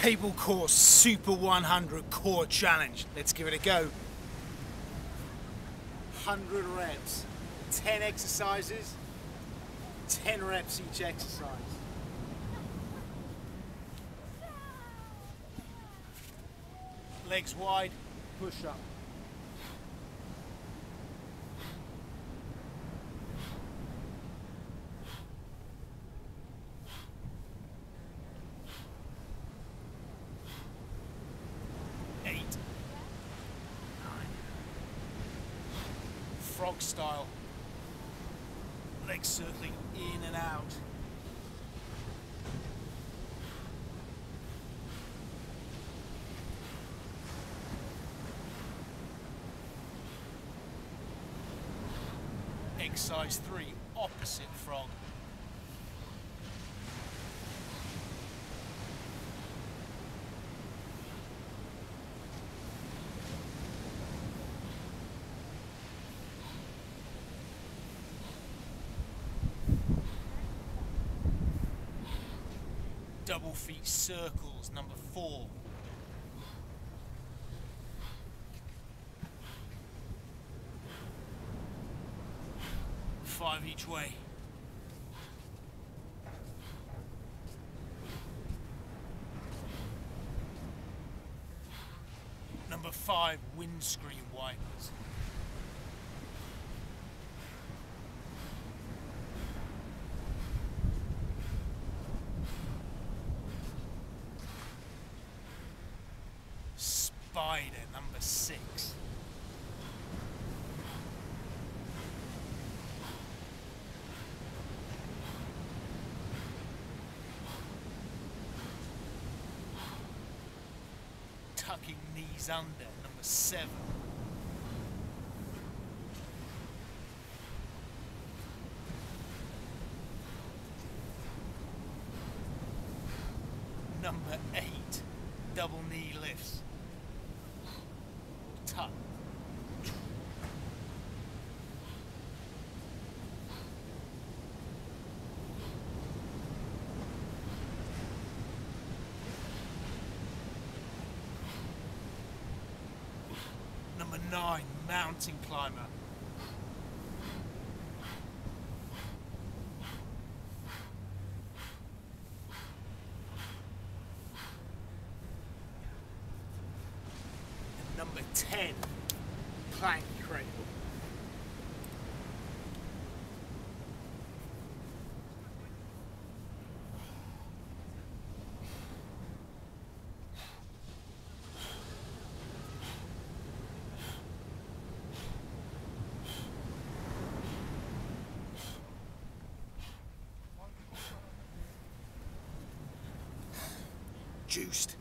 Cable Course Super 100 Core Challenge. Let's give it a go. 100 reps, 10 exercises, 10 reps each exercise. Legs wide, push up. Eight. Nine. Frog style. Legs circling in and out. Exercise three, opposite frog. Double feet circles, number four. Five each way. Number five, windscreen wipers. Spider, number six. tucking knees under, number seven. Number eight, double knee lifts. Number nine, mountain climber. Number 10, plank cradle. Juiced.